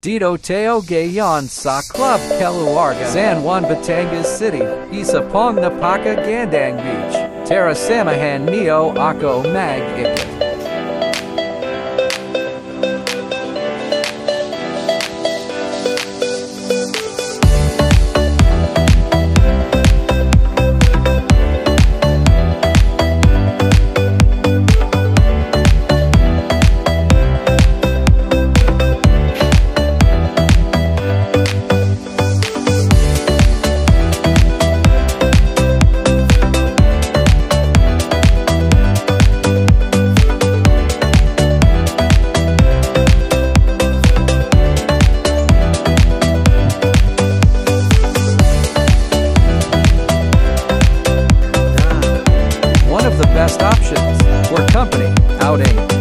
Dito Teo Gayon sa Klub Keluarga San Juan Batangas City, Isa Pong Napaka Gandang Beach, Tara Samahan Neo Ako Mag. Options for company, outing,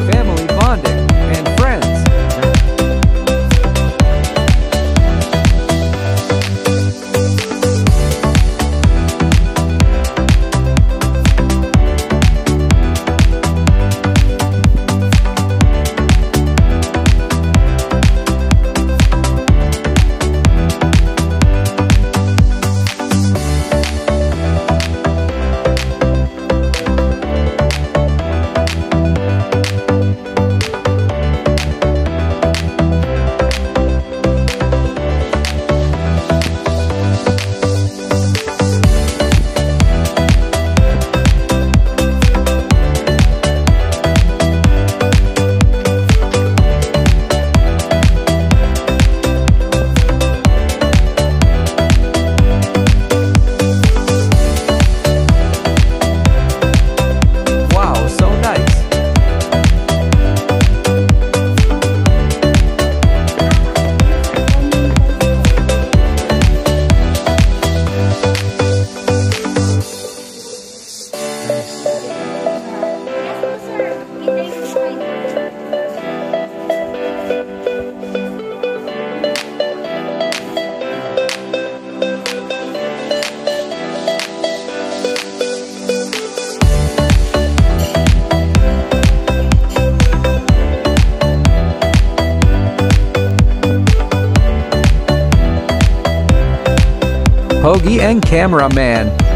Hoagie and cameraman.